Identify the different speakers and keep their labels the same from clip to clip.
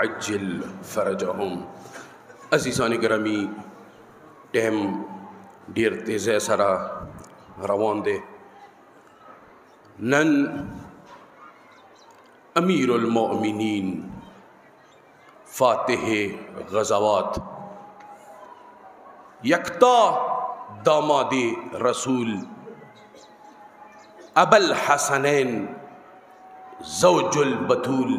Speaker 1: عجل فرجهم عزیزان گرامی ټیم ډیر تیزه سره روان دی نن امیر المؤمنین فاتح غزوات یکتا داماد رسول ابل حسنین زوج البتول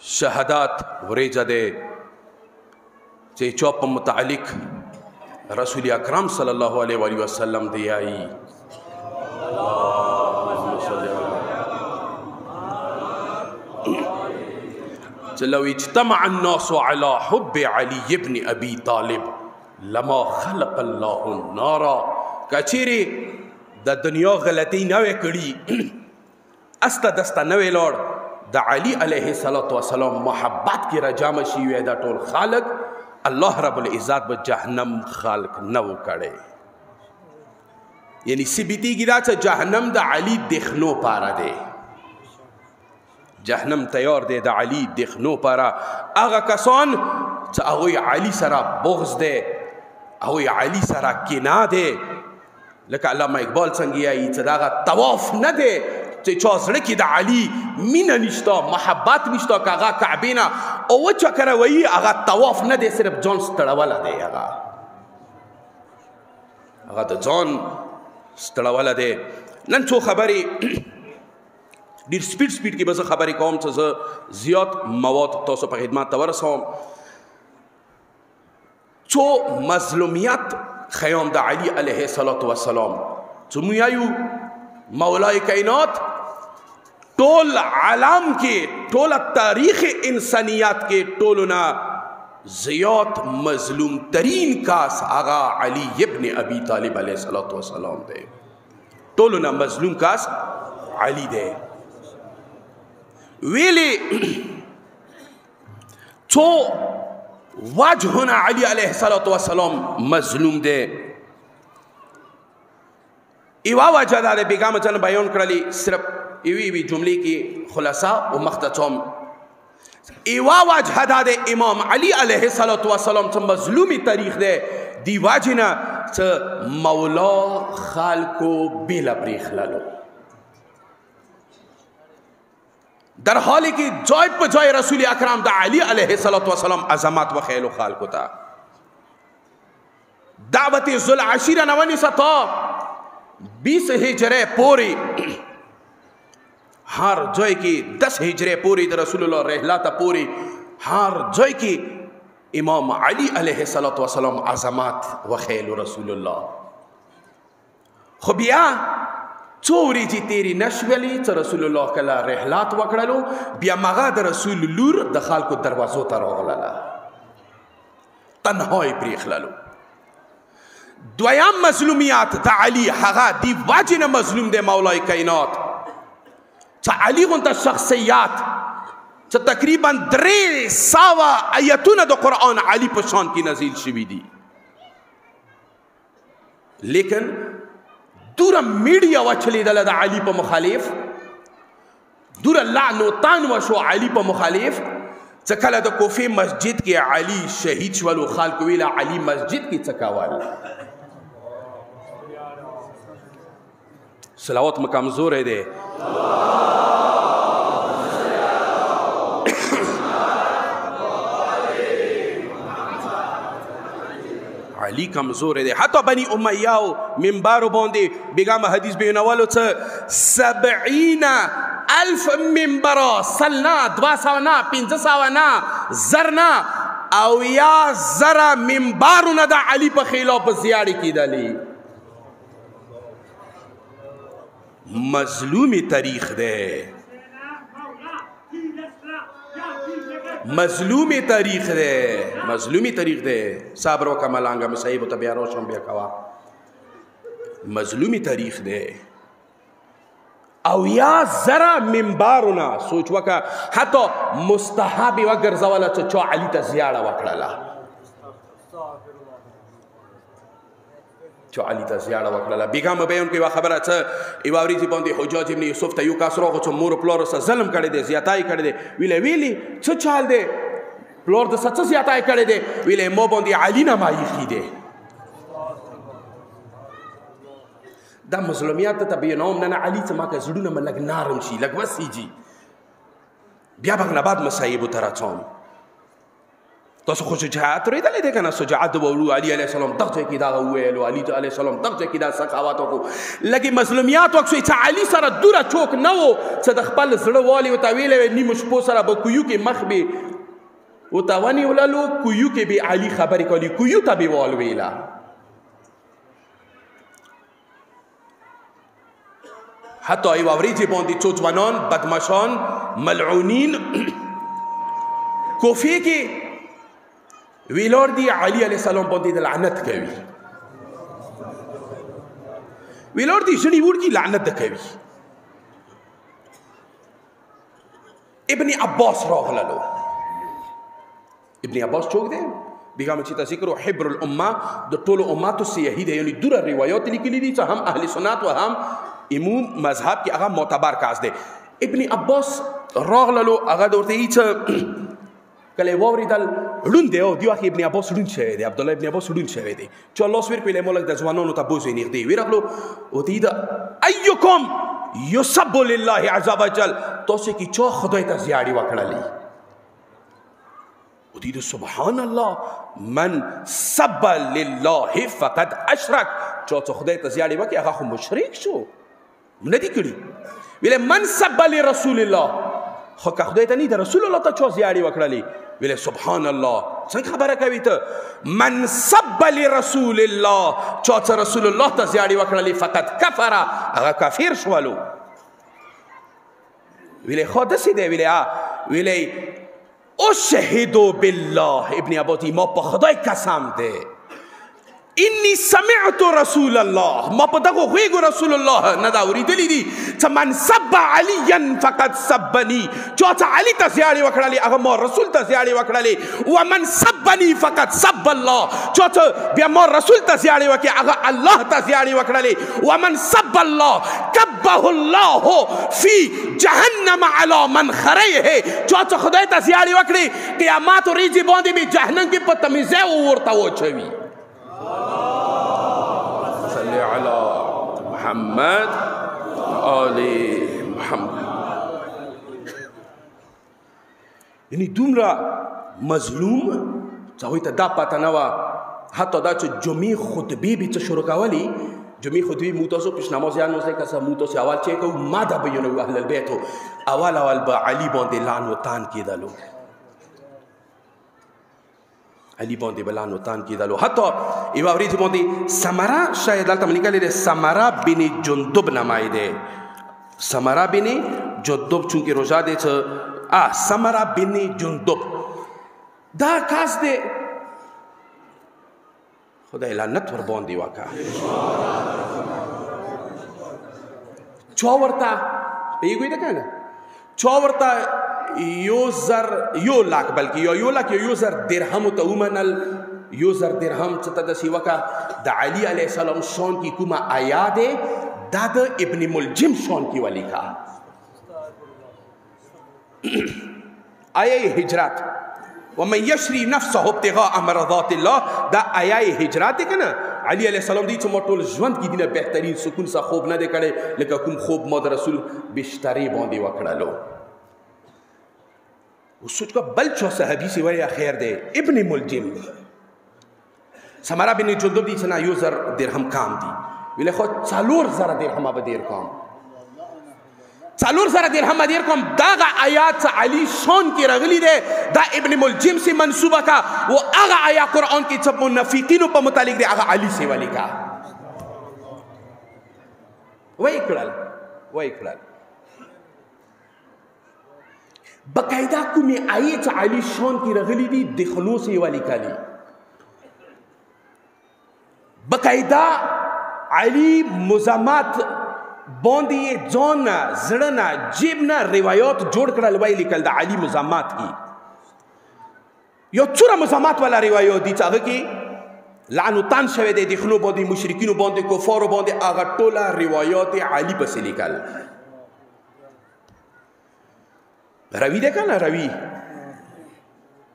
Speaker 1: شهادت ورېځه ده چې چا په متعلق رسول اکرم صلی الله علیه و وسلم دی آئی چې لو اجتمع الناس على حب علي ابن ابي طالب لما خلق الله النار کچيري د دنیا غلطي نه وکړي استه دسته نوې لوړ د علی علیه السلام محبت کې رجام شي وي دا ټول خالق الله رب العزت به جهنم خلق نو کړي یعنی سبیتی ګرا چې جهنم د علی دخنو پاره دی جهنم تیار دی د علی دخنو پاره هغه کسان چې هغه علی سره بغض دی هغه علی سره کینه دی لکه علامه اقبال څنګه یایي چې داغه طواف نه دی چې چا زړه کې د علي مینه نشته محبت نشته که هغه کعبې نه او وچکره وایي هغه طواف نه دی صرف ځان ستړوله دی هغه هغه د ځان ستړوله دی نن څو خبرې ډیر سپیډ سپیډ کې به زه خبرې کوم چې زه زیات مواد تاسو په خدمت ته ورسوم څو مظلومیت خیام د علی علیه السلام څو میایو مولای کائنات ټول عالم کې ټول تاریخ انسانیت کې ټولنا زیات مظلوم ترین کاس آغا علی ابن ابی طالب علیه السلام دی ټولنا مظلوم کاس علی دی ویلی تو وجهنا علی علیه الصلاة والسلام مظلوم ده ایوا وجه دا ده بیگام جن بیان کړلی صرف ایوی وی جملې کې خلاصہ او مختصم ایوا وجه دا ده امام علی علیه الصلاة والسلام څخه مظلومی تاریخ ده دی واجنا څه مولا خلکو بلا پریخللو در حالی که جای په جای رسول اکرم د علی علیه السلام عظمت و خیل و خال کتا دعوت ذل عشیر نوانی ستا بیس هجره پوری هر جای که دس هجره پوری در رسول الله رحلاتا پوری هر جای که امام علی علیه السلام عظمت و خیل و رسول الله خو بیا څو ورځې تیرې نشولې چې رسول الله کله رحلات وکړلو بیا مغه د رسول لور د خلکو دروازو ته راغله تنها یې پریخللو دویم مظلومیات د علی هغه دی واجن مظلوم دی مولای کائنات چې علی غونته شخصیت چې تقریبا درې ساوه آیتونه د قران علی په شان کې نازل شوي دي لیکن دوره میډیا وچلی دل د علی په مخالف دوره لعن و طعن وشو علی په مخالف څکله د کوفی مسجد کې علی شهید شول او خلق ویل علی مسجد کې څکاوال صلوات مو کمزورې دی علی کمزور دی حتی بنی امیه او منبر باندې بیګم حدیث بینولو څه 70 الف منبر سلنا 200 نه 500 نه زر نه او یا زر منبرونه د علی په خلاف زیاړي کیدلی مظلومی تاریخ ده مظلومی تاریخ ده مظلومی تاریخ ده صبر وکړه ملانګه مصیب ته بیا روشن بیا کوا مظلومی تاریخ ده او یا زرا منبارونه سوچ وکا حتی مستحب وګرځوله چې چا علی ته زیاړه وکړله چې علي ته زیاړه وکړله بیګا مې بیان کې خبره څه ایواري چې باندې حجاج ابن یوسف ته یو کس راغو چې مور پلور سره ظلم کړی دی زیاتای کړی دی ویلې ویلې څه چال دی پلور د سچ زیاتای کړی دی ویلې مو باندې علي نه مایخي دی دا مظلومیات ته به نوم نه علي ته ماکه زړونه ملګ نارم شي لګ وسیږي بیا بغنا بعد مصايب تر اچوم تاسو خو شجاعت لري دلې ده کنه شجاعت وولو علي عليه السلام دغه کې دا ویل علي عليه السلام دغه کې دا سخاوت کو لګي مظلومیات وکړي چې علي سره دوره چوک نه وو چې د خپل زړه والی او تاویل نیم شپو سره به کویو کې مخ به او تاونی ولالو کویو کې به علي خبرې کولی کویو ته به وال ویلا حتی ای وریجې باندې څو ځوانان بدمعشان ملعونین کوفی کې ویلور دی علی علیه السلام باندې د لعنت کوي ویلور دی شنی ورکی لعنت کوي ابن عباس راغللو ابن عباس چوک دی بیګا مې چې تاسو کړو حبر الامه د ټولو اماتو سیاهی دی یعنی دره روایت لیکلي دي چې هم اهل سنت او هم امو مذهب کې هغه معتبر کاس دی ابن عباس راغللو هغه دورته یې چې کله ووریدل ړوند دی او دی واخې ابن عباس ړوند شوی دی عبد الله ابن عباس ړوند شوی دی چې الله سویر په لمول د ځوانانو ته بوزي نه دی ویرغلو او دی دا ايکم یسب لله عز وجل تاسو کې چا خدای ته زیاړي وکړلې و دید سبحان الله من سب لله فقد اشرک چا څه خدای ته زیاړې وکړي هغه خو مشرک شو نه دي کړي ویل من سب لرسول الله خو که خدای ته نه د رسول الله ته چا زیاړې وکړلې ویل سبحان الله څنګه خبره کوي ته من سب لرسول الله چا څه رسول الله ته زیاړې وکړلې فقط کفر هغه کافر شولو ویلې خو د سې دی ویلې ا ویلې او شهیدو بالله ابن ابوتی ما په خدای قسم دی انی سمعت رسول الله ما په دغه غویګو رسول الله نه دا اوریدلی دي چې من سب علیا فقد سبنی چا چې علی ته زیاړې وکړلې هغه ما رسول ته زیاړې وکړلې و من سبنی فقد سب الله چا چې بیا ما رسول ته زیاړې وکړې هغه الله ته زیاړې وکړلې ومن سب الله کبه الله فی جهنم علی من خریه چا چې خدای ته سیاړي وکړي قیامت ورځې باندې به جهنم کې په تمیزه ورته وچوي صلی علی محمد آل محمد یعنی دومره مظلوم چې هغوی ته دا پته نه وه حتی دا چې جمعې خطبې به څه شروع کولې جمعې خطبې موږ تاسو پیش نماز یان اوسئ که څه موږ تاسو اول چې کوو ما دا بیانو اهل البیت اول اول به علي باندې لعن و تان کېدلو علی باندې بلا نوتان کېدلو حتی یوه ورځ باندې سمرا شاید دلته مې لیکلی دی سمرا بن جندب نمای دی سمرا بن جندب چونکې روژه دی چې ا سمرا بن جندب دا کاس دی خدای لعنت ور باندې وکړه چا ورته پیګوي ده کنه چا ورته یو زر یو لاک بلکې یو یو لاک یو زر درهم ته ومنل یو زر درهم څه ته د سیوکا د علی علی السلام شان کی کومه آیا ده د ابن ملجم شان کی ولیکا آیه هجرت و من یشری نفسه ابتغاء مرضات الله دا آیه هجرت کنه علی علیہ السلام دی چې ما ټول ژوند کې دینه بهترین سکون سره خوب نه دی کړی لکه کوم خوب ما د رسول بشتری باندې وکړلو وسوچ کا بل چا صحابي سی وای خیر دی ابن ملجم سمرا بن جندب دي سنا یو زر درهم کام دي ویل خو څلور زر درهم به دیر کوم څلور زر درهم دیر کوم داغه آیات علی شان کې راغلي دي دا ابن ملجم سي منسوبه کا او هغه آیا قران کې چې منافقینو په متعلق دي هغه علی سي ولي کا وای کړل وای کړل بقاعده کومې آیې چې عالی شان کې رغلي دي د خلوص یې والی کالي بقاعده علی مزامات باندې ځان زړه نه جیب نه روایت جوړ کړل وای لیکل د علی مزامات کې یو څوره مزامات ولا روایت دي چې هغه کې لعنتان شوه د دخلو باندې مشرکین باندې کفار باندې هغه ټوله روایت علی پسې لیکل روی ده کنه روی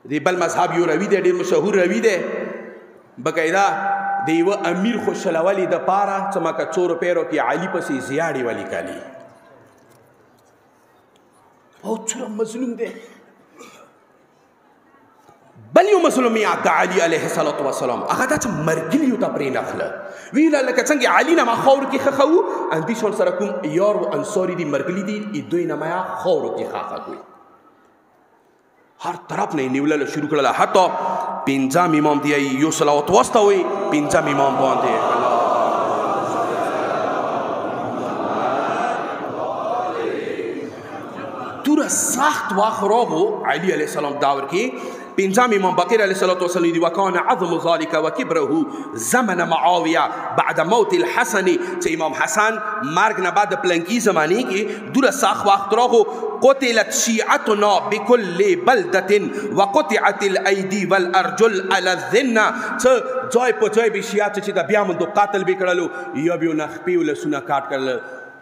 Speaker 1: دی بل مذهب یو روی ده ډیر مشهور روی ده بقاعده دیو امیر خو شلوالی د پاره چې ما کا 4 پیرو کې علی پسې زیاړي والی کالی او څوره مظلوم ده بل یو مسلم یاد د علی علیه الصلاۃ والسلام هغه د مرګلی یو ته پرې نخله ویل لکه څنګه علی نه ما خور کې خخو ان دې شول سره کوم یار او انصاری دی مرګلی دی دوی نه ما خور کې خخه کوي هر طرف نه نیولل شروع کړل حتی پنځم امام دی یو صلوات واسطه وي پنځم امام باندې تور سخت واخرو هو علی علیہ السلام داور کی پنځم امام بقیر علیه الصلاۃ والسلام دی وکانه عظم ذالک وکبره زمن معاویه بعد موت الحسن چې امام حسن مرګ نه بعد پلنکی زمانی کې دور ساخ وخت راغو قتلت شيعتنا بكل بلدة وقطعت الايدي والارجل على الذنه څه ځای په ځای به شيعه چې د بیا مندو قاتل به کړلو یا به نخپیو لسونه کاټ کړل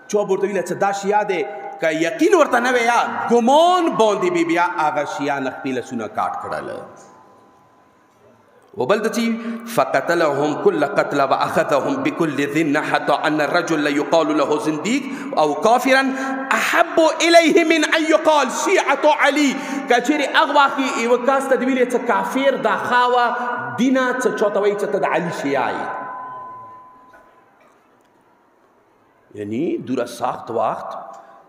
Speaker 1: چوب ورته ویل چې دا شیا دی که یقین ورته نه وي یا ګمان باندې بیا بیا هغه شیا نه خپل سونه کاټ کړل وبل دچی فقتلهم كل قتل واخذهم بكل ذن حتى ان الرجل لا يقال له زنديق او كافرا احب اليه من ان يقال شيعه علي کچری اغوا کی یو کاس تدویل ته کافر دا خاوا دینا ته چوتوي ته د علي شیعه یعنی دورا ساخت وخت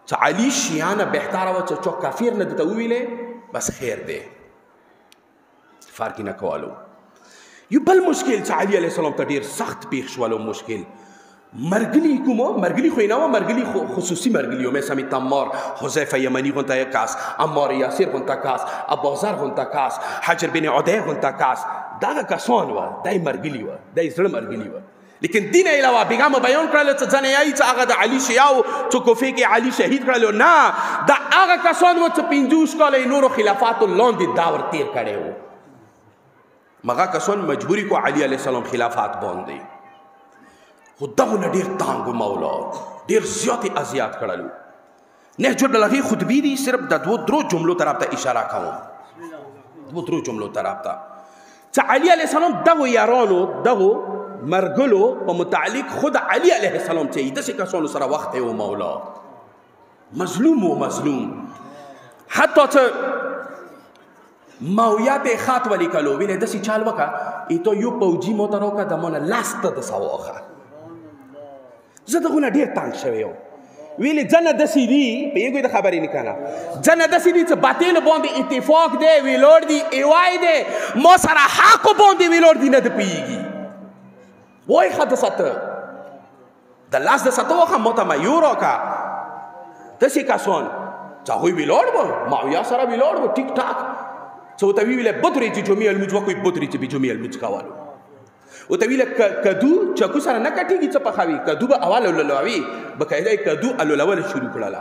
Speaker 1: چې علی شیانه بهتره و چې چوک کافر نه دته ویلې بس خیر دی فرق نه کوالو یو بل مشکل چې علی علیه السلام ته ډیر سخت پیښ شولو مشکل مرګلی کوم مرګلی خو نه و مرګلی خو خصوصي مرګلی مې سمې تمار حذیفه یمنی غونتا کاس عمار یاسر غونتا کاس ابو ذر غونتا کاس حجر بن عدی غونتا کاس دا کسان و دای مرګلی و دای زړه مرګلی و لیکن دین علاوه بیګا مو بیان کړل چې ځنه یای چې هغه د علی شیاو چې کوفه کې علی شهید کړل نه دا هغه کسان و چې 50 کال نورو خلافات لاندې داور تیر کړي وو مګه کسان مجبوری کو علی علی السلام خلافات باندې خو دغه ډیر تانګ مولا ډیر زیات اذیات کړل نه جو دلغي خطبی دی صرف د دو درو جملو طرف ته اشاره کوم دو درو جملو طرف ته چې علی علیه السلام دغه یارانو دغه مرګلو په متعلق خود علی علیه السلام چې د څه کسانو سره وخت او مولا مظلوم او مظلوم حتی چې ماویا په خات ولی کلو ویل د څه چال وکا ایتو یو پوجي موتروکا د مون لاست د سواخه زه دغونه ډیر تنګ شوی یم ویلې ځنه داسې دي په یوې د خبرې نه کنه ځنه داسې دي چې باطل باندې اتفاق دی ویلوړ دی ایوای دی مو سره حق باندې ویلوړ دی نه د پیږي وای خد ساته د لاس د ساتو خو مو ته ما یو راکا داسې کسان چې هغوی ویلوړ وو معاویه سره ویلوړ وو ټیک ټاک څه ورته ویل بدرې چې جمعې لمونځ وکړي بدرې چې به جمعې لمونځ کولو او ته ویل کدو چکو سره نه کټیږي څه پخاوي کدو به اول لولوي بقاعده کدو الولول شروع کړل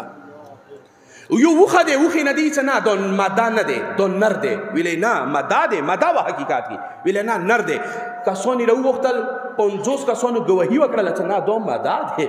Speaker 1: او یو وخه دی وخه نه دی څه نه دون ماده نه دی دون نر دی ویل نه ماده دی ماده و حقیقت دی ویل نه نر دی کسونی له وختل 50 کسونو گواهی وکړه چې نه دون ماده دی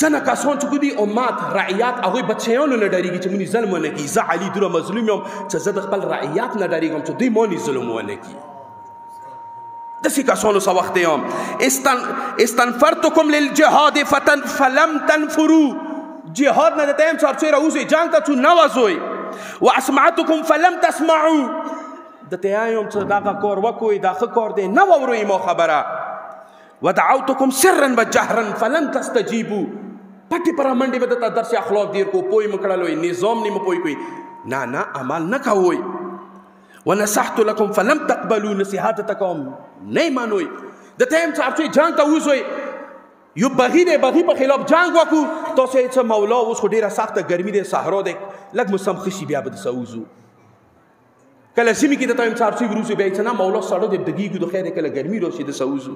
Speaker 1: جنه کسان چې کوي امت رعیت هغه بچیانو نه ډاریږي چې مونږ ظلم نه کی زه علی دره مظلوم یم چې زه د خپل رعیت نه ډاریږم چې دوی مونږ ظلم ونه کی د سی کسانو سره وخت یم استن استنفرتکم للجهاد فتن فلم تنفروا جهاد نه د تیم څار چیرې اوسې جنگ ته څو نه وځوي واسمعتکم فلم تسمعوا د تیایم څه دا کار وکوي دا خ کار دی نه ووري مو خبره ودعوتکم سرا و جهرا فلن تستجیبو پټی پر منډي به ته درس اخلاق دیر کو پوی مکړلوي نظام نیم پوی کوي نه نه عمل نه کوي ونصحت لكم فلم تقبلوا نصيحتكم نه مانوي د تیم صاحب چې جنگ ته وځوي یو بغی دی بغی په خلاف جنگ وکړو تاسو یې څه مولا اوس خو ډیره سخته ګرمي دی صحرا دی لږ موسم خشي بیا به د سوزو کله سیمه کې د تایم صاحب سی وروسي به چې نه مولا سړو د دقیقو د خیر کله ګرمي روشي د سوزو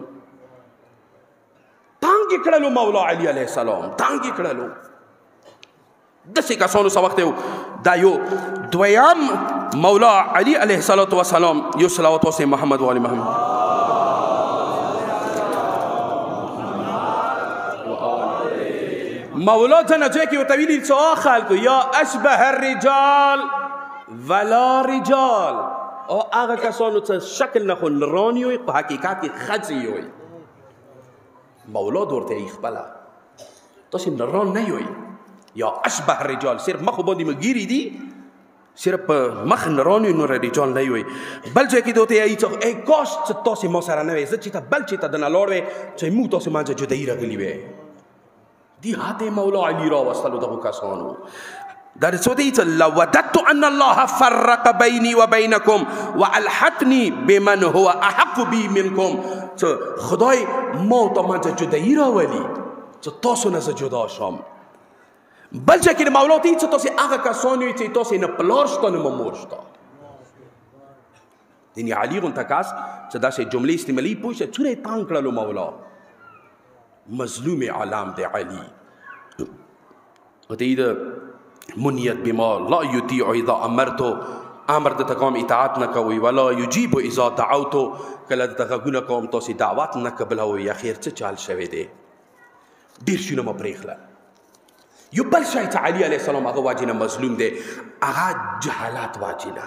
Speaker 1: تانګ کړلو مولا علی علیہ السلام تانګ کړلو د څه کسانو سو وخت دا یو دویام مولا علی علیہ الصلوۃ والسلام یو صلوات او محمد و علی محمد مولا ته نه چې کې وتویل څو خلکو یا اشبه الرجال ولا رجال او هغه کسانو څخه شکل نه خو نرانی وي په حقیقت کې ښځې وي مولا د ورته یې خپله تاسې نران نه یوئ یا اشبه رجال صرف مخ باندې مو ګیري دي صرف په مخ نران یو نور رجال نه یوئ بل ځای کې دوته یې څه ای کاش چې تاسې ما سره نه وې زه چې ته بل چې ته د نه لاړ وې چې موږ تاسې مانځه جدایي راغلي وې دی هاته مولا علی را وصلو دغه کسانو در سودی چې لودت ان الله فرق بيني وبينكم والحقني بمن هو احق بي منكم چې خدای ما ته ما جدایي راولي چې تاسو نه جدا شم بل چې کې مولا ته چې تاسو هغه کسان یې چې تاسو نه پلار شته نه مور شته یعنی علی غون تکاس چې دا سه جمله استعمالی پوه شه چوره تان کړلو مولا مظلوم علام دی علی او دی دا منیت بما لا یطیع اذا امرته امر د تقوم اطاعت نه کوي ولا یجیب اذا دعوته کله د غوونه کوم تاسو دعوت نه قبل او یا خیر څه چال شوی دی ډیر شونه ما پرېخله یو بل شای چې علی علیه السلام هغه واجنه مظلوم دی هغه جهالات واجنه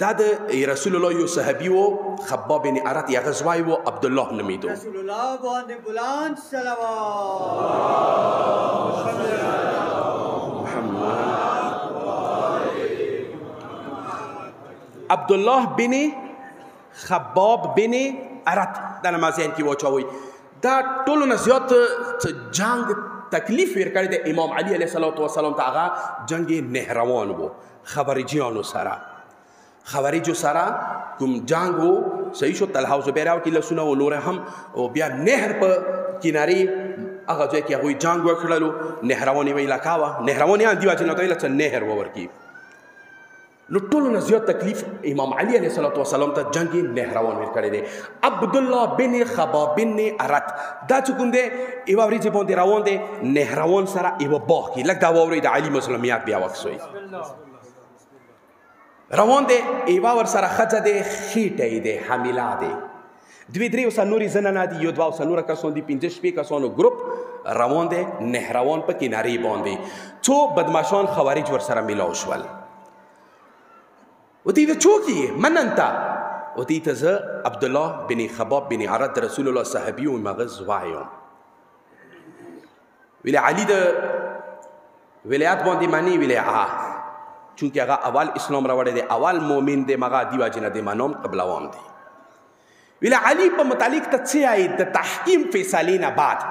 Speaker 1: دا د رسول الله یو صحابي وو خباب بن عرت یغه زوی وو عبد الله نومیدو
Speaker 2: رسول الله باندې بلند صلوات
Speaker 1: عبد الله بن خباب بن عرت د نمازین کې وچوي دا ټولو نه زیات جنگ تکلیف ورکړی د امام علی علیه السلام ته هغه جنگ نهروان وو خبرجیانو سره خبرجو سره کوم جنگ وو صحیح شو طلحه او زبیر او کې لسونه او نور هم او بیا نهر په کناري هغه ځای کې هغه جنگ وکړلو نهرونه وی لکاوه نهرونه ان دیو چې نو ته لته نهر وورکی نو ټول نه زیات تکلیف امام علی علیه الصلاه والسلام ته جنگ نهروان ور کړی دی عبد الله بن خباب بن ارت دا چې کوم دی ایو ورځ باندې روان دی نهروان سره ایو باغ کې لکه دا ووري د علی مسلمیات بیا وښوي روان دی ایوا ور سره خځه دی خېټه دی حامله دی دوی درې اوسه نوري زنانه دي یو دوا اوسه نور کسان دي پنځه شپې کسانو ګروپ روان دی نهروان په کناري باندې څو بدمعشان خوارج ور سره ملاو شول و دې ته څوک یې من انت و دې ته زه عبد الله بن خباب بن عرد رسول الله صحابي او مغز وایم ویل علی د ولایت باندې معنی ویل ها چونکه هغه اول اسلام راوړی دی اول مؤمن دی مغه دی واجنه دی منوم قبلوام دی ویل علی په متعلق ته څه آی د تحکیم فیصله نه بعد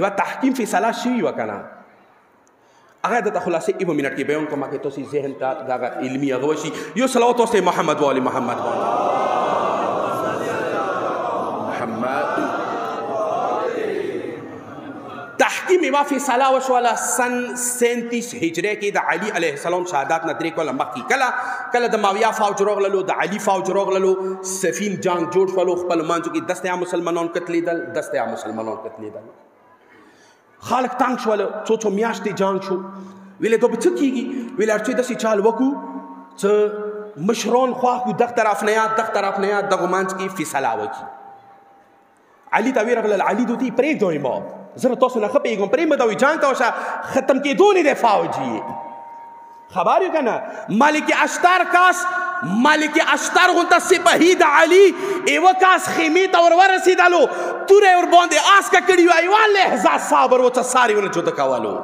Speaker 1: یو تحکیم فیصله شي وکنه هغه د خلاصې ایو منټ کې بیان کوم کې تاسو ذهن ته دا علمي هغه وشي یو صلوات اوسه محمد و علی محمد محمد تحکیم ما فی صلا وشوالا سن 37 هجری کې د علی علیه السلام شهادت نه درې کوله مخکې کله کله د ماویا فوج روغللو د علی فوج روغللو سفین جنگ جوړ شولو خپل مانځو کې دسته مسلمانان قتلیدل دسته مسلمانان قتلیدل خلک تنګ شول څو څو میاشتې جان شو ویلې ته به څه کیږي ویل هرڅه داسې چال وکړو چې مشران خواه کو دغه طرف نه یاد دغه طرف نه یاد دغه منځ کې فیصله وکړي علي ته ویرغل علي دوی پرې دوی ما زه تاسو نه خپېږم پرې مې دا وی جان تاسو ختم کې دوی نه فوجي خبرې کنه ملک اشتر کاس ملک اشتر غونته سپاهی د علی ایو کاس خیمه ته ور ورسیدلو تور ور باندې آسکه کړی وای والله هزار صبر وته ساری ونه چوت کولو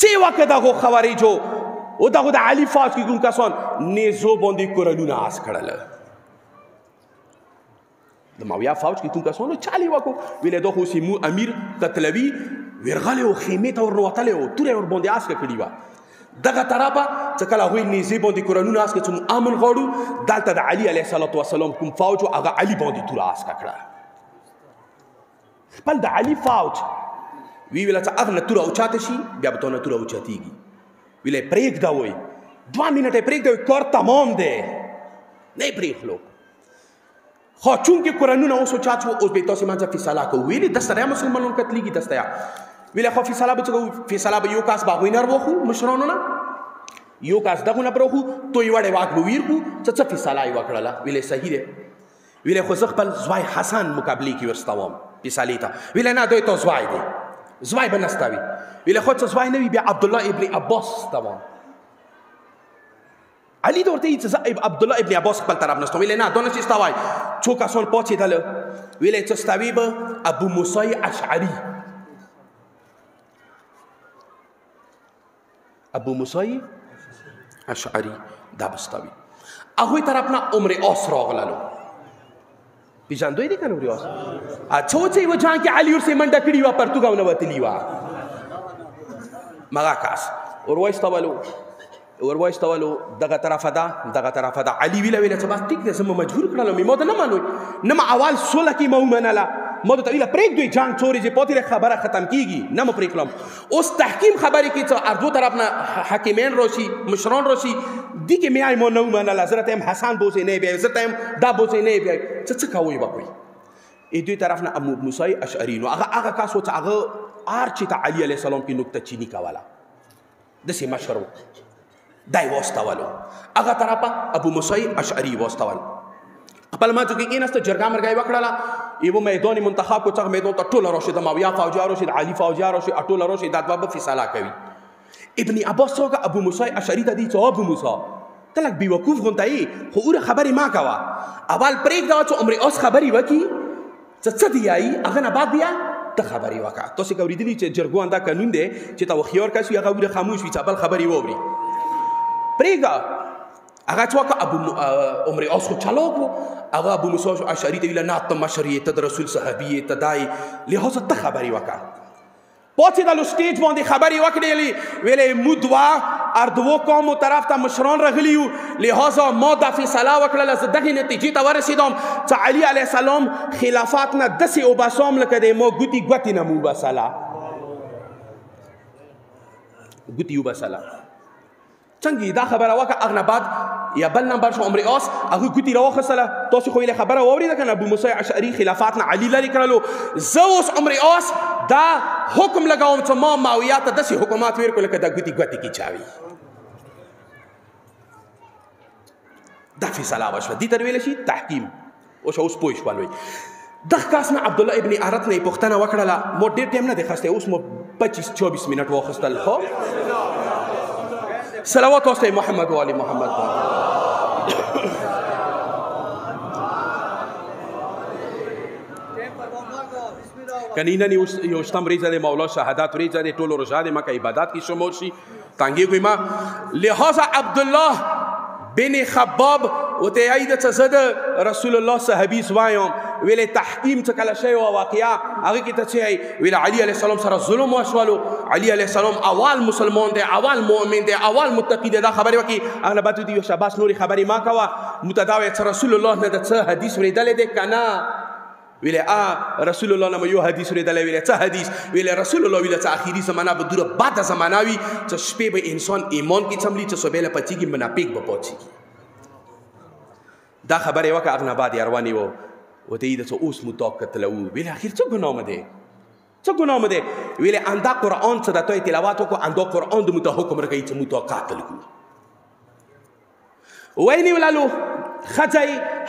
Speaker 1: چې وکه دغه خبرې جو او دغه د علی فاس کی کوم کسان نیزو باندې کورلونه آس کړل د ماویا فوج کې کوم کسانو چالي وکړو ویلې دوه خو سیمو امیر قتلوي ورغله او خیمه ته وروتله او تورې ور باندې آس کړی و دغه طرفه چې کله هغوی نیزې باندې کورنونه آس کړ چې امن غواړو دلته د علي علیه الصلاة والسلام کوم فوج او هغه علي باندې تور آس کړه خپل د علي فوج وی ویل چې هغه تور او چاته شي بیا به تونه تور او چاتيږي ویلې پرېګ دا وای دوه منټه پرېګ دا کار تمام دی نه پرېخلو خو چونکه قرانونه اوس چا چې اوس به تاسو مانځه فیصله کو ویلې د سره مسلمانانو کتلېږي د سره ویلې خو فیصله به څنګه فیصله به یو کاس باغوی نر وخو مشرانو نه یو کاس دغه نه بروخو تو یو وړه واک ویر کو څه څه فیصله یې وکړله ویلې صحیح ده ویلې خو خپل زوی حسن مقابله کې ورستوم فیصله ته ویلې نه دوی ته زوی دی زوی به نستوي ویلې خو څه زوی نه وي بیا عبد الله ابن عباس استوم علی د ورته چې زه عبد الله ابن عباس خپل طرف نستم ویل نه دونه چې استوای څو کسان پاتې دل ویل چې استوی به ابو موسی اشعری ابو موسی اشعری دا بستوی هغه طرف نه عمر اوس راغللو پیژاندوی دي کنه وری اوس اچو چې و جان کې علي ورسې منډه کړی و پرتګاو نه وتلی و مغا کاس ور وایستولو ور وایستولو دغه طرف ده دغه طرف ده علي ویل ویل چې بس ټیک ده زما مجبور کړل مې مو ته نه مالوي نه ما اول سوله کې مو منله مو ته ویل پرېږ دوی جان چورې چې پوتې خبره ختم کیږي نه مو پرېکلم اوس تحکیم خبرې کې چې اردو طرف نه حاکمین راشي مشران راشي دي کې میای مو نو منل حضرت هم حسن بوزي نه بیا حضرت هم دا بوزي نه بیا څه څه کوي وکوي ای دوی طرف نه ابو موسی اشعری نو هغه هغه کاس و چې هغه ار چې ته علی علی السلام په نقطه چینی کوله د سیمه شروع دای واستولو هغه طرفه ابو موسی اشعری واستول خپل ماته کې کیناسته جرګه مرګای وکړه یو میدان منتخب کو څنګه میدان ته ټول راشد ماویا فوجا راشد علی فوجا راشد ټول راشد دا دوه فیصله کوي ابن عباس سره ابو موسی اشعری ته دی چې ابو موسی ته لګ بیوقوف غونډای خو اور خبرې ما کاوه اول پرېږ دا چې عمر اوس خبرې وکي څه څه دی یایي هغه نه بعد بیا ته خبرې وکړه تاسو ګورېدلی چې جرګوان دا قانون دی چې ته وخیور کس وي هغه وره خاموش وي چې بل خبرې ووري پرېږده هغه څوک ابو عمر اوس خو چالاک وو هغه ابو موسی اشعری ته ویل نه ته مشر یې ته د رسول صحابي یې ته دای له هوسه ته خبرې وکړه پوچې د لوستیج باندې خبرې وکړې لې ویلې مودوا اردو قوم طرف ته مشران راغلی یو لہذا ما د فیصله وکړه چې دغه نتیجې ته ورسیدم چې علي علی السلام خلافات نه دسې او بسوم لکه د مو ګوتی ګوتی نه مو بسلا ګوتی وبسلا څنګه دا خبره وکړه اغنا بعد یا بل نمبر شو عمر اوس هغه کوتی راوخسله تاسو خو یې خبره ووریده کنه ابو موسی اشعری خلافات نه علی لری کړلو زه اوس عمر اوس دا حکم لگاوم چې ما ماویه ته داسې حکومت ویر کول کدا ګوتی ګوتی کی چاوي دا فیصله وشو دي تر ویل شي تحکیم او شو اوس پوه شوالوي دغه کاس نه عبد الله ابن ارت نه پښتنه وکړه مو ډېر ټیم نه دی خسته اوس مو 25 24 منټ واخستل خو صلوات واسطه محمد و علی محمد کنی نه یو شتم ریزه د مولا شهادت ریزه د ټولو رجاله مکه عبادت کی شمول شي تانگی گوی ما لحاظ عبدالله بن خباب و ته ای د څه رسول الله صلی حدیث وایم ویل تحکیم څه کله شی او واقعیا هغه کې ته چي ویل علی علی السلام سره ظلم وشوالو علی علی السلام اول مسلمان دی اول مؤمن دی اول متقی دی دا خبره وکي اغله بده دی شاباس نور خبره ما کوا متداوی رسول الله نه د څه حدیث ورېدل دي کنه ویل ا رسول الله نو یو حدیث لري دلې ویل څه حدیث ویل رسول الله ویل څه اخیری زمانہ به دوره بعد زمانہ وی چې شپې به انسان ایمان کې چملی چې سبه له پچی کې منافق به پوچی دا خبره وکه اغنا بعد یاروانی وو و دې د څه اوس متوقع کتلو ویل اخیر څه ګناه مده څه ګناه مده ویل اندا قران څه د توې تلاوت کو اندا قران د متحکم رګی څه متوقع کتلو ویني ولالو خځه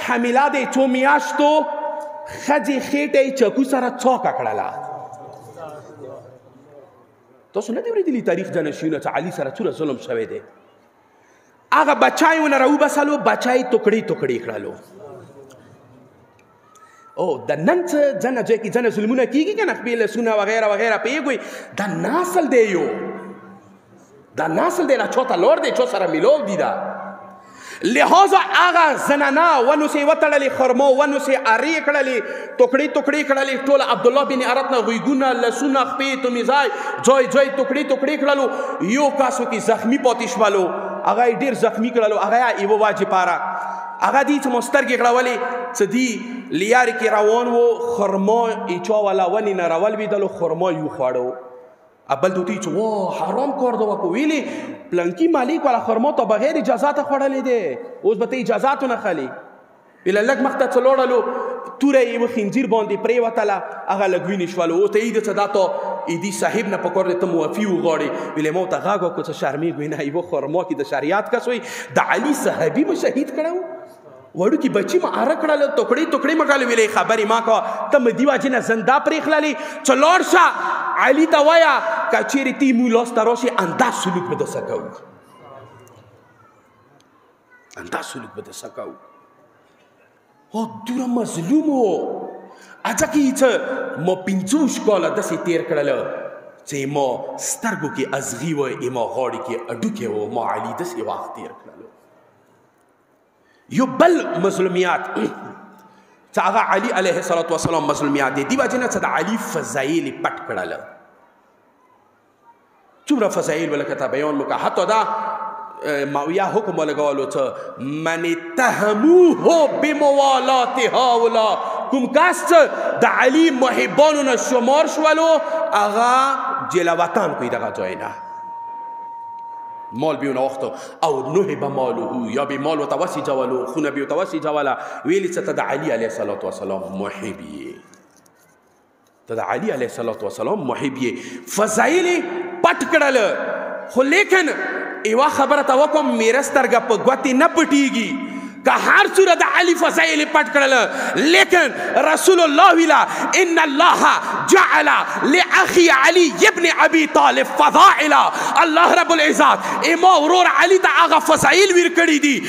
Speaker 1: حامله دی څو میاشتو خځې خېټه یې چکو سره څوکه کړله تاسو نه دی اورېدلي تاریخ د نشیونه چې علي سره څومره ظلم شوی دی هغه بچای ونه راوبسلو بچای توکړې توکړې کړلو او د نن څه ځنه ځای کې ځنه ظلمونه کیږي کنه خپل لسونه وغیرہ وغیرہ پیګوي دا نسل دی یو دا نسل دی لا چوته لور دی چو سره ملو دی دا لہذا هغه زنانا ونوسې وتړلې خرمو ونوسې اری کړلې ټوکړي ټوکړي کړلې ټول عبد الله بن عرب نه غویګونه لسونه خپې تو میزای جوی جوی ټوکړي ټوکړي کړلو یو کاسو کې زخمی پاتې شوالو هغه ډیر زخمی کړلو هغه یې واجب پاره هغه دی چې مو سترګې غړولې څه دی لیارې کې روان وو خرما یې چا والا ونې نه راولوېدلو خرما یې وخوړو ابل دوتی چې وا حرام کار دا وکړو ویلې پلنکی مالک والا خرما ته بغیر اجازه ته خوړلې دی اوس به ته اجازه ته نه خلی بل لګ مخته څلوړلو توره یې و خنجیر باندې پرې وتله هغه لګوینې شولو او ته یې د څه دا ته ایدی صاحب نه پکور ته موافی وغواړي ویلې مو ته غاګو کو څه شرمې ګوینه یو خرما کې د شریعت کسوي د علي صحابي مو شهید کړو وړو کې بچی ما اره کړل ټوکړې ټوکړې مګال ویلې خبرې ما کو ته مدی واجه نه زنده پرې خلالې چلوړ شه علي تا وایا کچېری تی مو لوس تروشي انداز سلوک بده سکاو انداز سلوک بده سکاو او دوره مظلوم و اځه کې چې ما پنځوش کاله داسې تیر کړل چې ما سترګو کې ازغي و ما غاړې کې اډوکې و ما علي داسې وخت تیر کړل یو بل مظلومیات چې هغه علي علیه السلام مظلومیات دي دی باجنه چې د علي فضایل پټ کړل څومره فضایل ولکه تا بیان وکړه حتی دا معاویه حکم ولګولو ته من اتهموه بموالات هاولا کوم کس چې د علی محبانو نه شمار شولو هغه جلوتان کوي دغه ځای نه مال بیو نوختو او نوه به مالو یا به مال وتوسی جوالو خونه بیو توسی جوالا ویلی چې ته د علی علیه السلام محبی ته د علی علیه السلام محب یې فضایل پټ کړل خو لیکن یوه خبره ته وکم میره سترګه په ګوتې نه پټیږي که هر څوره د علی فضایل پټ کړل لیکن رسول الله ویلا ان الله جعل لاخي علي ابن ابي طالب فضائل الله رب العزت امو ورور علي ته هغه فضایل ور کړی دي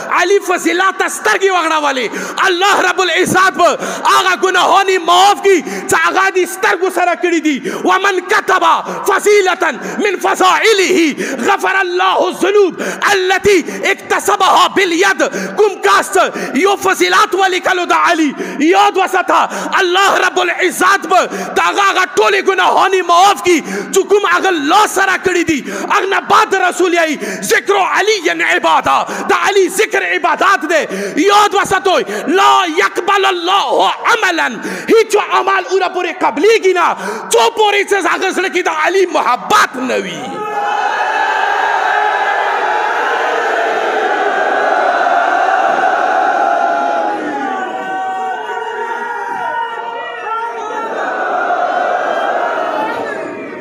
Speaker 1: علی فضیلت ته سترګې وغړولې الله رب العزت به هغه ګناهونه معاف کړي چې هغه دې سترګو سره کړي دي ومن كتب فضيلة من فضائله غفر الله الذنوب التي اكتسبها باليد کوم کاس یو فضیلت ولیکلو د علی یاد وساته الله رب العزت به دا هغه ټول ګناهونه معاف کړي چې کوم هغه لا سره کړی دي اغنا بعد رسول یی ذکر علی یعنی عبادا دا علی ذکر عبادات دے یاد وسط ہوئی لا یقبل اللہ عملا ہی چو عمال اورا پوری قبلی گی نا چو پوری سے زاغس لکی دا علی محبات نوی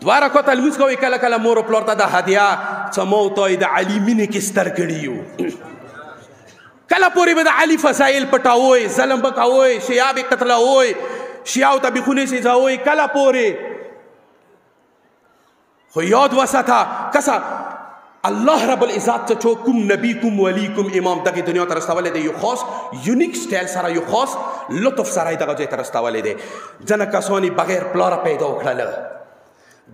Speaker 1: دوه رکعته لمونځ کوي کله کله مور او پلار ته د هدیه څه مو ته د علي مینې کې ستر کړي یو کله پورې به د علي فضایل پټاوي ظلم به کوي شیا به قتلوي شیاو ته به خونې سزاوي کله پورې خو یاد وساته کسه الله رب العزت ته چې کوم نبی کوم ولی کوم امام دغه دنیا ته رسولې دی یو خاص یونیک سټایل سره یو خاص لطف سره دغه ځای ته رسولې دی ځنه کسانی بغیر پلار پیدا وکړل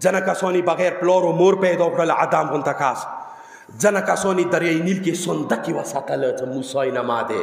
Speaker 1: ځنه کسانی بغیر پلار او مور پیدا وکړل عدم غونته کاس ځنه کسانی دریای نیل کې سندکی وساتل ته موسی نماده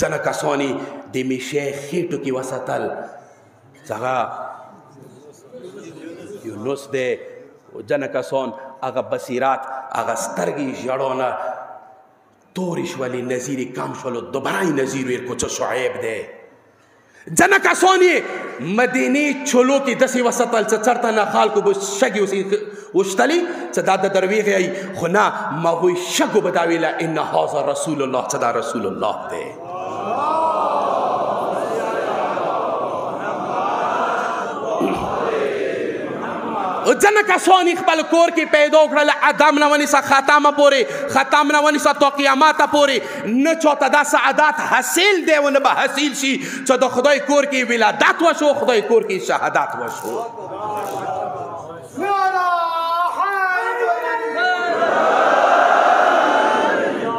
Speaker 1: ځنه کسانی د میشه خېټو کې وساتل څنګه یونس دی ځنه کسان هغه بصیرات هغه سترګې ژړونه تورې شولې نظیر کم شولو دوباره یې نظیر ویل کو څه شعیب دی ځنه کسان یې مدینه چلو کې داسې وساتل چې چرته نه خلکو به شګې اوسې وشتلې چې دا د درویغې ای خو نه ما وی شګو به دا ویله ان هاذا رسول الله چې دا رسول الله دی ځنه کسان خپل کور کې پیدا کړل ادم نه ونیسه ختمه پورې ختم نه ونیسه تو قیامت پورې نه چاته دا سعادت حاصل دی و نه به حاصل شي چې د خدای کور کې ولادت وشو خدای کور کې شهادت وشو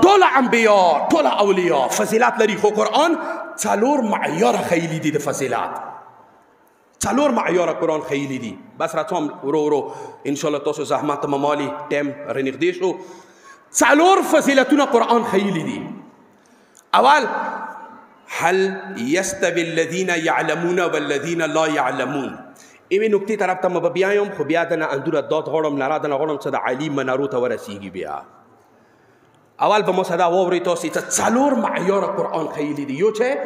Speaker 1: ټول انبیا ټول اولیاء فضیلت لري خو قران څلور معیار خیلی دي د فضیلت څلور معیار قران خیلی دي بس راتوم ورو ورو ان شاء الله تاسو زحمت ممالي ټیم رنګدې شو څلور فضیلتونه قران خیلی دي اول هل یستوی الذین یعلمون والذین لا یعلمون ایوې نقطې طرف ته مبه بیا یم خو بیا دنه اندوره داد غړم لاره دنه غړم څه د علی منارو ته ورسیږي بیا اول به مسدا ووري تاسو ته څلور معیار قران خیلی دی یو چې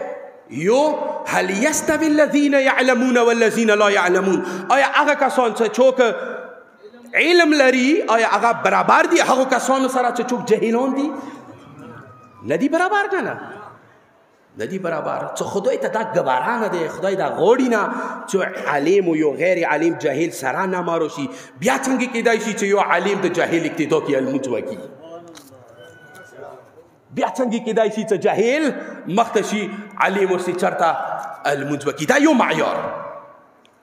Speaker 1: یو هل یستوی الذین یعلمون والذین لا یعلمون آیا هغه کسان چې چوک علم لري آیا هغه برابر دي هغه کسان سره چې چوک جهیلان دي ندی برابر کنه د دې برابر چې خدای ته دا ګبارانه دی خدای دا غوړی نه چې عالم یو غیر عالم جاهل سره نه مارو شي بیا څنګه کېدای شي چې یو عالم د جاهل اقتدا کې الموت وکړي بیا څنګه کېدای شي چې جاهل مخته شي عالم ورسي چرته الموت وکړي دا یو معیار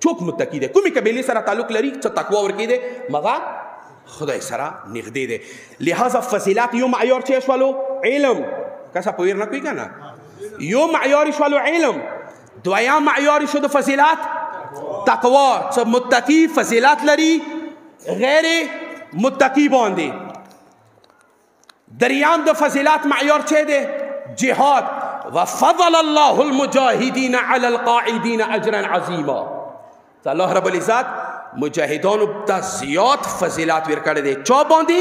Speaker 1: چوک متقی دی کومې قبیلې سره تعلق لري چې تقوا ورکې دی مغا خدای سره نږدې دی لہذا فضیلات یو معیار چې شوالو علم کسا پویر نه کوي کنه یو معیار شوالو علم دویا معیار شو د فضیلات تقوا چې متقی فضیلات لري غیر متقی باندې دريام د فضيلات معيار چه ده جهاد وفضل الله المجاهدين على القاعدين اجرا عظيما الله رب العزت مجاهدانو ته زیات فضیلت ورکړی دی چا باندې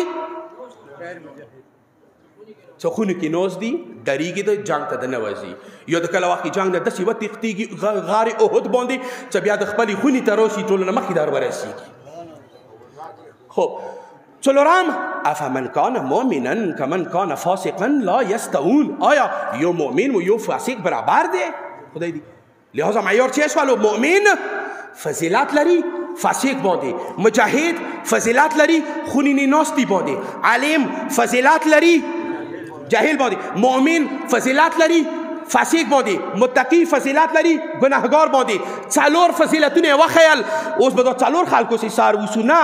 Speaker 1: څو خونه کې نوز دي دریږي د جنگ ته نه وځي یو د کله وخت جنگ نه د سیوت تختیږي غار احد باندې چې بیا د خپل خونی تروسی ټول نه مخې دار ورسیږي خب څلورم افمن کان مؤمنا کمن کان فاسقا لا یستوون آیا یو مؤمن و یو فاسق برابر دی خدای دی لہذا معیار چی شوالو مؤمن فضیلت لري فاسق باندې مجاهد فضیلت لري خونینې ناستي باندې عالم فضیلت لري جاهل باندې مؤمن فضیلت لري فاسق باندې متقی فضیلت لري ګناهګار باندې څلور فضیلتونه وخیل اوس به دا څلور خلکو سي سار وسو نه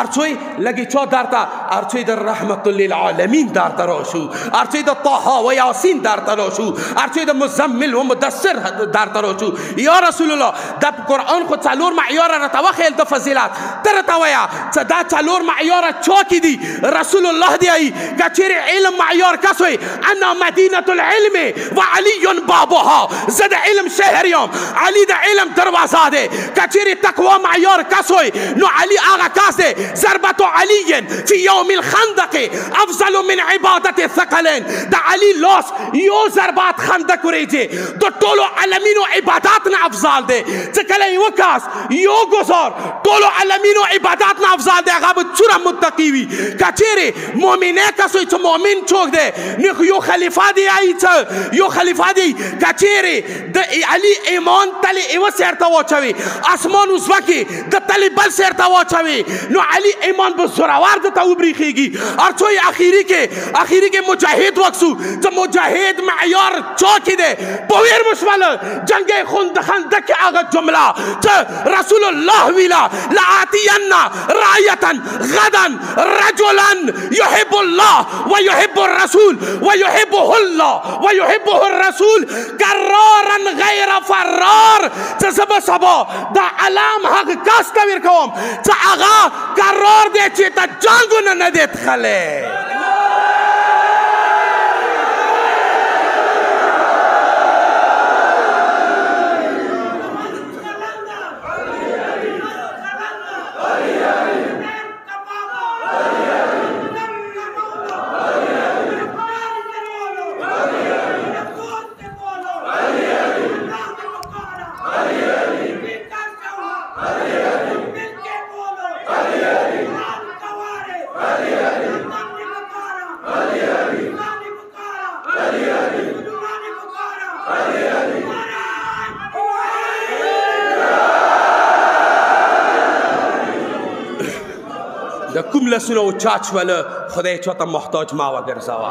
Speaker 1: ارڅوي لګي چا درته ارڅوي د رحمت للعالمین درته راشو ارڅوي د طه و یاسین درته راشو ارڅوي د مزمل و مدثر درته راشو یا رسول الله دا په قرآن خو څلور معیاره راته وخیل د فضیلت ته راته وایه څه دا څلور معیاره چا کې دي رسول الله دی وایي که چیرې علم معیار کس وي انا مدینه العلم و علی بابها زه د علم شهر یم علی د علم دروازه دی که چیرې تقوا معیار کس وي نو علی هغه کس دی ضربت علی فی یوم الخندق افضل من عبادت الثقلین د علی لاس یو ضربات خندق وریږي د ټولو علمینو عبادت نه افضل دی څه کله یو کس یو ګزار ټولو علمینو عبادت نه افضل دی هغه به څوره متقی وي کچېرې مؤمنه کس چې مؤمن څوک دی نو یو خلیفه دی ای څه یو خلیفه دی کچېرې د علی ایمان تل یو سر ته واچوي اسمان اوس وکي د تلی بل سیر ته واچوي نو علي ایمان به زورور د ته وبریخیږي ارڅو یې اخیری کې اخیری کې مجاهد وکسو چې مجاهد معیار چوکې دی په ویر مشمل جنگ خوند خندق کې هغه جمله چې رسول الله ویلا لاتین رایتن غدن رجلن يحب الله ويحب الرسول ويحبه الله ويحبه الرسول كرارا غير فرار تسبا سبا دا علام هغه کس ته ورکوم چې هغه کرور دی چې ته جنګونه نه دی تخلی د کوم لسونه او چاچ ول خدای چاته محتاج ما وګرځاوه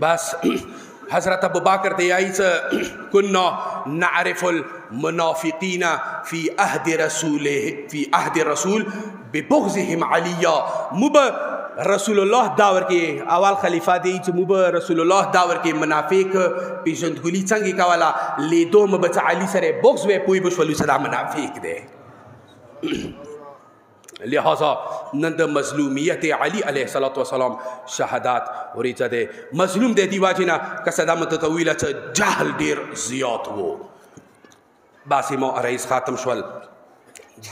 Speaker 1: بس حضرت ابو بکر دی ایس کنا نعرف المنافقین فی عهد رسول فی عهد رسول ببغضهم علیا مب رسول الله دا ورکه اول خلیفہ دی چې مب رسول الله دا ورکه منافق پیژندګلی څنګه کولا لیدو مب چې علی سره بغض وې پوی بشولو صدا منافق دی لہذا نن د مظلومیت علی علیه الصلاۃ والسلام شهادت ورته دی مظلوم دی دی واجینا که صدام ته ویل چې جهل ډیر زیات وو بس ما رئیس ختم شول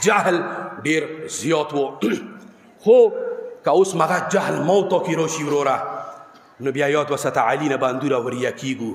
Speaker 1: جهل ډیر زیات وو خو که اوس مغه جهل موت او فیروشی وروره نو بیا یاد وسته علی نه باندې را وریا کیګو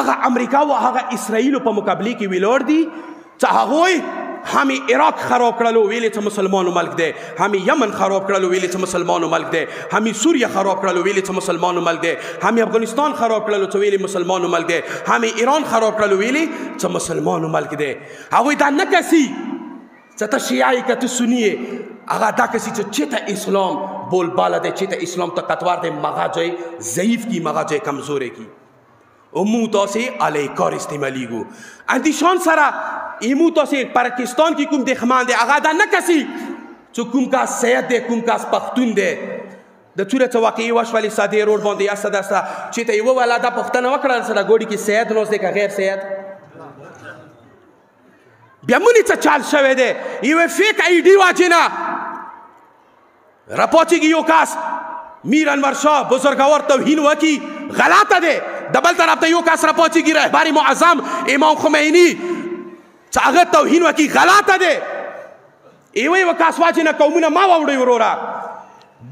Speaker 1: هغه امریکا او هغه اسرائیل په مقابله کې ویلور دي چې هغه همي عراق خراب کړلو ویلې چې مسلمانو ملک دی همي یمن خراب کړلو ویلې چې مسلمانو ملک دی همي سوریه خراب کړلو ویلې چې مسلمانو ملک دی همي افغانستان خراب کړلو چې ویلې مسلمانو ملک دی همي ایران خراب کړلو ویلې چې مسلمانو ملک دی هغه دا نه کسي چې ته شیعه کې ته سنی هغه دا کسي چې چې ته اسلام بول بالا دی چې ته اسلام ته کتوار دی مغاځي ضعیف کی مغاځي کمزوري کی امو تاسو الیکار استعمالیږو اندیشان سره امو تاسو پاکستان کې کوم دښمن دی هغه دا نه کسي چې کوم کا سید دی کوم کا پښتون دی د چوره څه واقعي وشولې ساده روډ باندې یا ساده سا چې ته یو ولا دا پښتنه وکړل سره ګوډي کې سید نوز دی که غیر سید بیا مونږ څه چال شوه دی یو فیک ای ډی واجنه راپاتېږي یو کس میر انور شاه بزرګوار توهین وکي غلطه ده د بل طرف ته یو کس راپاتېږي رهبر معظم امام خمینی چې هغه توهین وکي غلطه ده ایوه یو کس واجه نه قومونه ما وړي وروره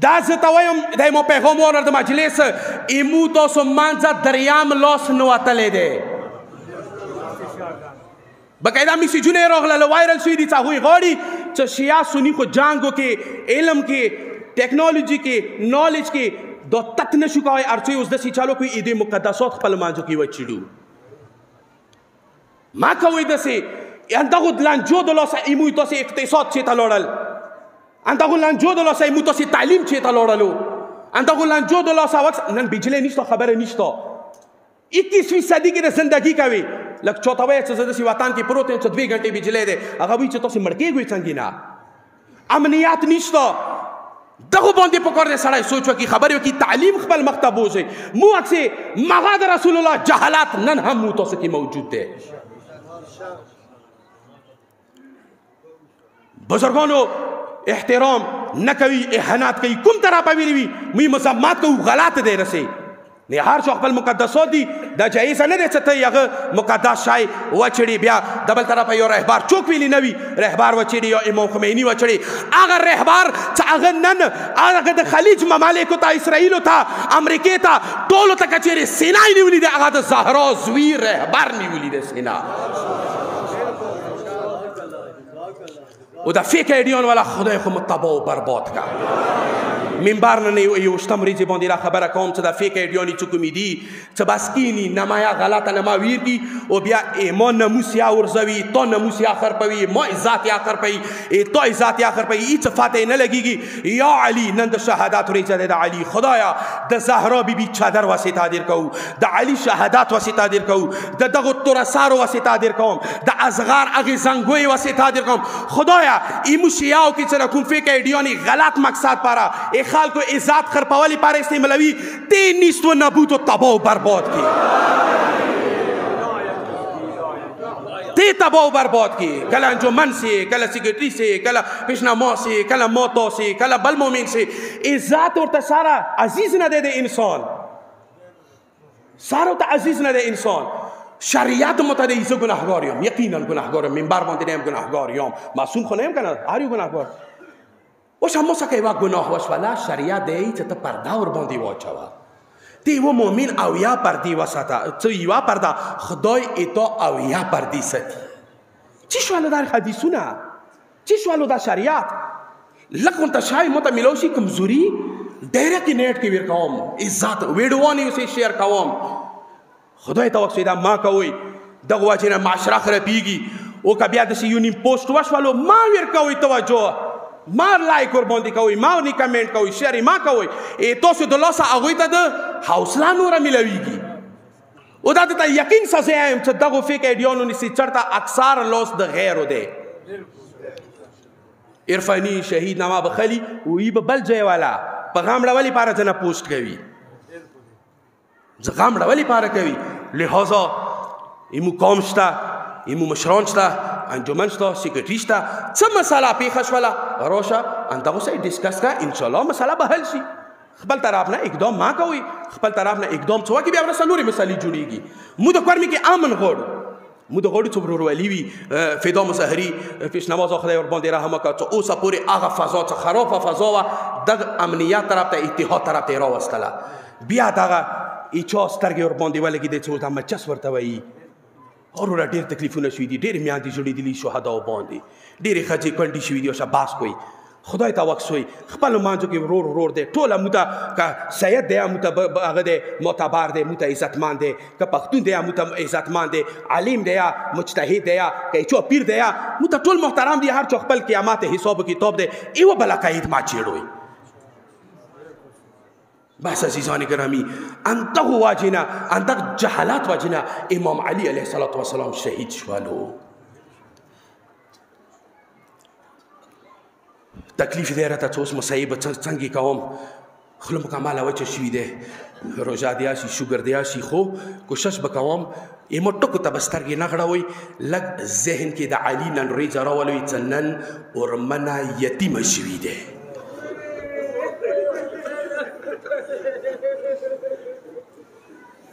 Speaker 1: دا زه ته وایم د مو پیغام ورنر د مجلس ایمو تاسو مانځه دریام لاس نوتلې ده بقاعده میسجونه یې راغلل وایرل شوي دي چې هغوی غواړي چې شیعه سني خو جنګ وکړي علم کې ټیکنالوجي کې نالج کې دا تک نه شو کوی هر څه اوس داسې چالو کوي ایدې مقدسات خپل مانځو کې وچیډو ما کوی داسې اندغو لانجو د لاسه ایموی تاسې اقتصاد چې ته لوړل اندغو لانجو د لاسه ایموی تاسې تعلیم چې ته لوړلو اندغو لانجو د لاسه وکس نن بجلی نشته خبره نشته 21وی صدی کې د زندگی کوي لکه چوته وای چې زده سی وطن کې پروت چې دوی غنټې بجلې ده هغه وی چې تاسو مړکې ګوي څنګه نه امنیت نشته دغه باندې په کور دې سړی سوچ وکي خبرې وکي تعلیم خپل مخ ته بوزي مو اکسي مغا د رسول الله جهالات نن هم مو تاسو کې موجود دی بزرګانو احترام نه کوي اهانات کوي کوم طرح په ویری وي می مزمات کوي غلط دی رسي نه هر څو خپل مقدسات دي دا جایز نه دی چې ته یغه مقدس شای وچړي بیا د بل طرف یو رهبار چوک ویلی نه وي رهبار وچړي یو امام خمینی وچړي هغه رهبار چې هغه نن هغه د خلیج ممالک ته اسرائیل ته امریکا ته ټول ته کچېری سینا نیولې دی هغه د زهرا زوی رهبر نیولې دی سینا او دا فیک ایډیون والا خدای خو متبا او برباد کا منبر نه یو شتم ریځ باندې را خبره کوم چې دا فیک ایډیونی چې کومې دي چې بس کینی نمایا غلطه نما ویر کی او بیا ایمان ناموس یا ورزوي تو ناموس یا اخر پوي ما عزت یا اخر پوي ای تو عزت یا اخر پوي هیڅ فاتې نه لګيږي یا علی نن د شهادت ریځ د علی خدایا د زهرا بیبي چادر واسطه دیر کو د علی شهادت واسطه دیر کو د دغه تورسارو واسطه در کوم د ازغار اغه زنګوي واسطه در کوم خدایا ایمو شیاو کی چر کوم فیک ایډیونی غلط مقصد پارا ای خلکو عزت خرپولی پارا استعمالوی تی نیست و نبود و تباہ و برباد کی تی تباہ و برباد کی کلا انجمن سے کلا سیکرٹری سے کلا پیشنا مو سے کلا موتو سے کلا بل مومن سے عزت اور تسارا عزیز نہ دے دے انسان سارو ته عزیز نه دی انسان شریعت مو ته دی زه ګناهګار یم یقینا ګناهګار یم منبر باندې نه یم ګناهګار یم معصوم خو نه یم کنه هر یو ګناهګار اوس هم څه کوي ګناه وسوله شریعت دی چې ته پرده ور باندې واچوه دی و مؤمن او یا پردی وساته څه یو پرده خدای ایتو او یا پردی ساتي چی شو له در حدیثونه چی شوالو دا شریعت لکون ته شای مته ملوشي کمزوري ډایرکټ نیټ کې ور کوم عزت ویډیوونه یې شیر کوم خدای ته وښي دا ما کوي دغه واجب نه معاشره خرابيږي او که بیا د یونی پوسټ وشولو ما ور کوي توجه ما لایک ور باندې کوي ما ني کمنټ کوي شیر ما کوي ای تاسو د لاسه هغه ته د حوصله نور ملويږي او دا ته یقین سزا هم چې دغه فیک ایډیونو نسی چرته اکثر لوس د غیر دی عرفانی شهید نما بخلی او ای بل ځای والا په غامړه ولی پاره ته نه پوسټ کوي زغام ډول پاره کوي لہذا ایمو قوم شته ایمو مشران شته انجمن شته سیکرټری شته څه مسله پیښه شوله روشه انده اوسه ډیسکس کا ان شاء الله مسله به حل شي خپل طرف نه اقدام ما کوي خپل طرف نه اقدام څو کې بیا ورسره نورې مسالې جوړیږي مو د کورمې کې امن غواړو مو د غوړي څومره ورولي وي فدا مسهري پیش نماز خدای ور باندې رحم وکړه ته اوسه پورې هغه فضا څخه خرابه فضا وه دغه امنیت طرف ته اتحاد طرف ته راوستله بیا دغه ایچا سترګې ور باندې ولګېدې چې اوس دا مچس ورته وایي وروره ډېر تکلیفونه شوي دي ډېرې میاندې جوړېدلي شهداو باندې ډېرې ښځې کونډې شوي دي او شاباس کوي خدای ته وکسوي خپل مانځو کې ورور ورور دی ټوله موته که سید دی موته هغه دی معتبر دی موته عزتمند دی که پښتون دی موته عزتمند دی عالم دی یا مجتهد دی یا که چا پیر دی یا موته ټول محترم دی هر چا خپل قیامت حساب کتاب دی ایو بل قید ما چیړوي بس عزیزان گرامی انتق واجنا انتق جهالات واجنا امام علی علیه الصلاة والسلام شهید شوالو تکلیف دی راته څه اوس مصیب څنګه کوم خوله مکمله وچه شوي دی روژه دیا شي شوګر دیا شي خو کوشش به کوم ایمو ټکو ته به سترګې نه غړوئ لږ ذهن کې د علي نن ورځ راولوئ چې نن ورمنه یتیمه شوي دی